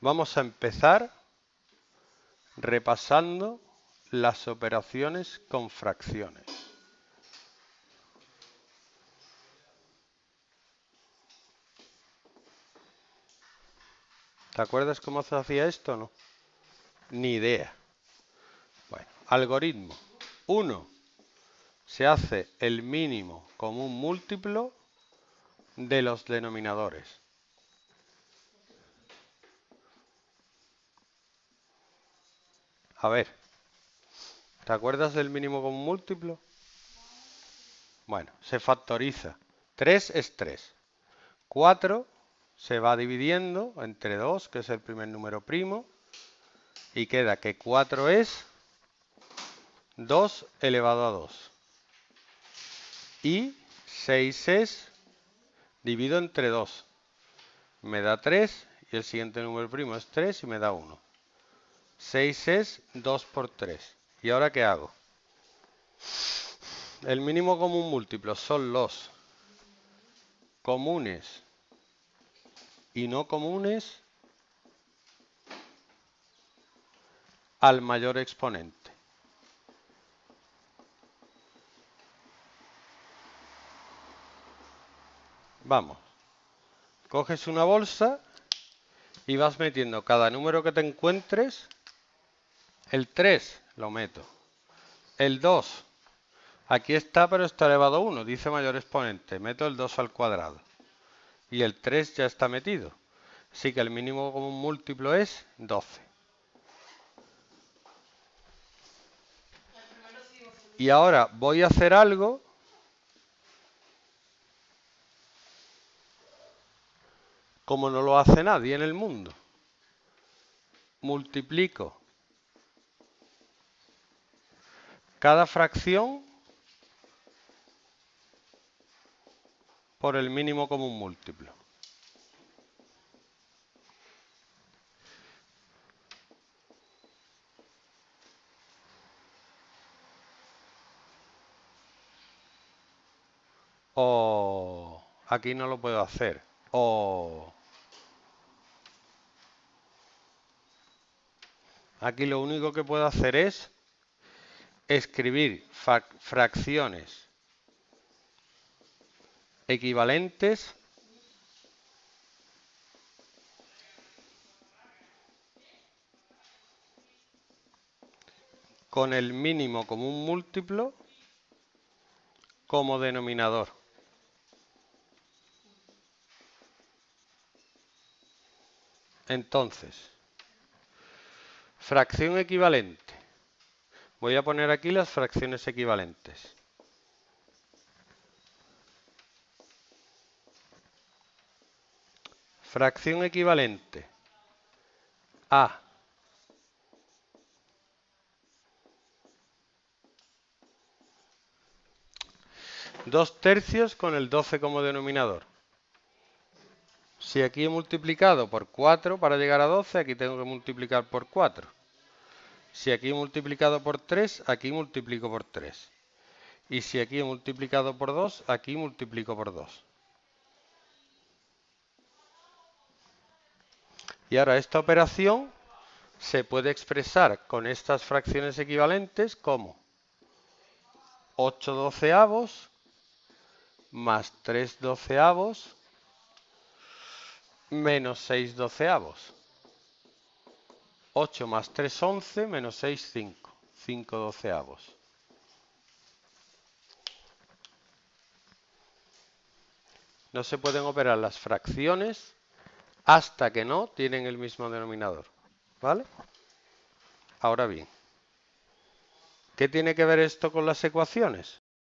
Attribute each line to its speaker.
Speaker 1: Vamos a empezar repasando las operaciones con fracciones. ¿Te acuerdas cómo se hacía esto no? Ni idea. Bueno, algoritmo. 1. Se hace el mínimo común múltiplo de los denominadores. A ver, ¿te acuerdas del mínimo común múltiplo? Bueno, se factoriza. 3 es 3. 4 se va dividiendo entre 2, que es el primer número primo, y queda que 4 es 2 elevado a 2. Y 6 es divido entre 2. Me da 3 y el siguiente número primo es 3 y me da 1. 6 es 2 por 3. ¿Y ahora qué hago? El mínimo común múltiplo son los comunes y no comunes al mayor exponente. Vamos. Coges una bolsa y vas metiendo cada número que te encuentres el 3 lo meto. El 2. Aquí está, pero está elevado a 1. Dice mayor exponente. Meto el 2 al cuadrado. Y el 3 ya está metido. Así que el mínimo común múltiplo es 12. Y ahora voy a hacer algo como no lo hace nadie en el mundo. Multiplico cada fracción por el mínimo común múltiplo. O aquí no lo puedo hacer. O aquí lo único que puedo hacer es escribir fracciones equivalentes con el mínimo común múltiplo como denominador. Entonces, fracción equivalente Voy a poner aquí las fracciones equivalentes. Fracción equivalente a dos tercios con el 12 como denominador. Si aquí he multiplicado por 4 para llegar a 12, aquí tengo que multiplicar por 4. Si aquí he multiplicado por 3, aquí multiplico por 3. Y si aquí he multiplicado por 2, aquí multiplico por 2. Y ahora esta operación se puede expresar con estas fracciones equivalentes como 8 doceavos más 3 doceavos menos 6 doceavos. 8 más 3, 11, menos 6, 5. 5 doceavos. No se pueden operar las fracciones hasta que no tienen el mismo denominador. ¿Vale? Ahora bien, ¿qué tiene que ver esto con las ecuaciones?